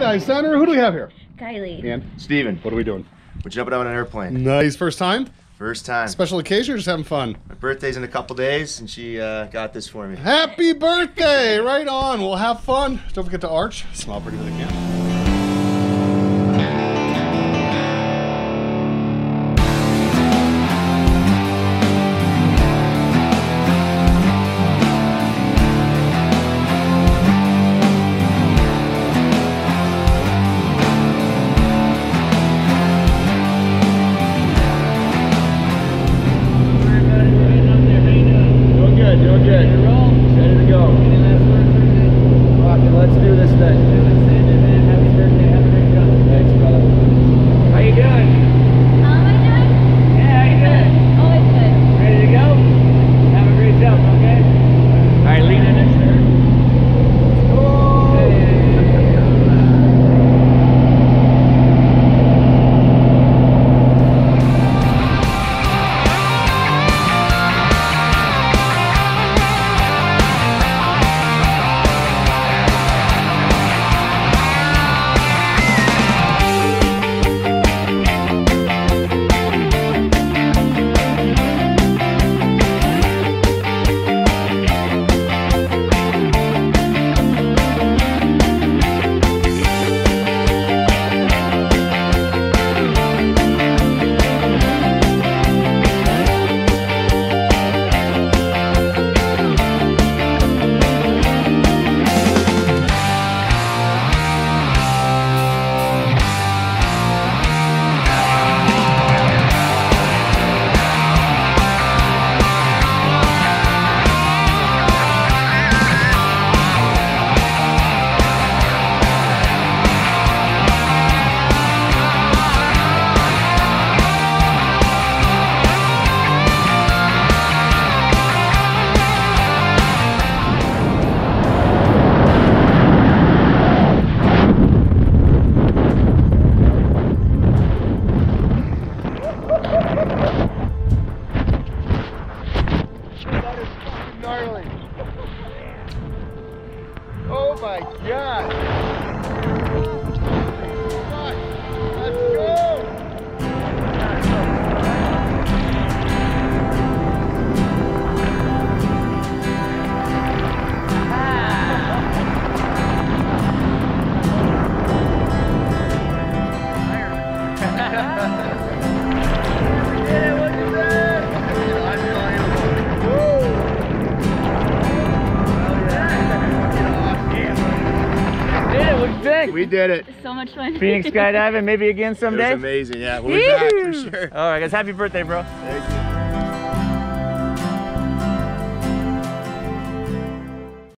Skydive Center. Who do we have here? Kylie. And Stephan, what are we doing? we're jumping on an airplane. Nice. First time? First time. Special occasion or just having fun? My birthday's in a couple days, and she uh, got this for me. Happy birthday! Right on. We'll have fun. Don't forget to arch. Smile pretty with the camera. 大事で。Gnarly. Oh my god. Let's go. Did it? What'd you think? We did it. So much fun. Phoenix skydiving, maybe again It was someday? amazing. Yeah, we'll be back for sure. All right, guys, happy birthday, bro. Thank you.